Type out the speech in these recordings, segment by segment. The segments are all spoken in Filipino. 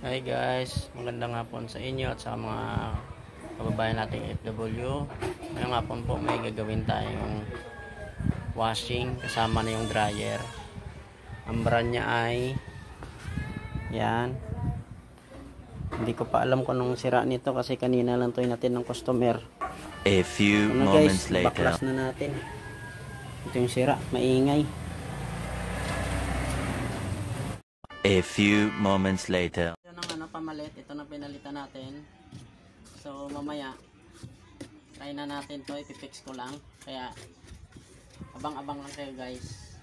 Hi guys, magandang hapon sa inyo at sa mga kababayan nating FW. Ngayong hapon po may gagawin tayong washing kasama na yung dryer. Ang brand niya ay yan. Hindi ko pa alam kung anong sira nito kasi kanina lang to natin ng customer. A few Ano moments guys, later. baklas na natin. Ito yung sira, maingay. A few moments later. Ito ng ano, pamalit. Ito na pinalitan natin. So, mamaya, try na natin to Ipipix ko lang. Kaya, abang-abang lang kayo guys.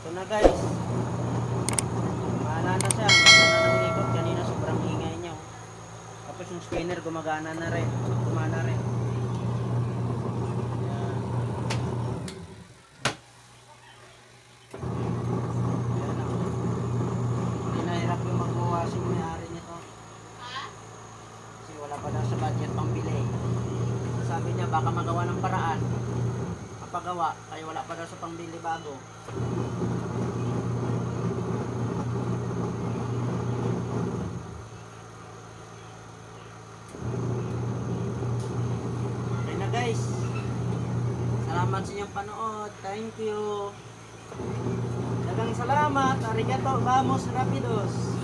Ito na guys. Gumana na siya. Gumana na ng ikot. Kanina sobrang ingay niya. oh. Tapos yung spinner gumagana na rin. Gumana rin. Ayan. Ayan na. Hindi nahirap yung mag-washing may-ari nito. Kasi wala pa daw sa budget pang bili. Sabi niya baka magawa ng paraan. Mapagawa, kaya wala pa daw sa pangbili bago. Okay na guys. Salamat sa inyong panood. Thank you. Dagang salamat. Arigato. Vamos, rapidos.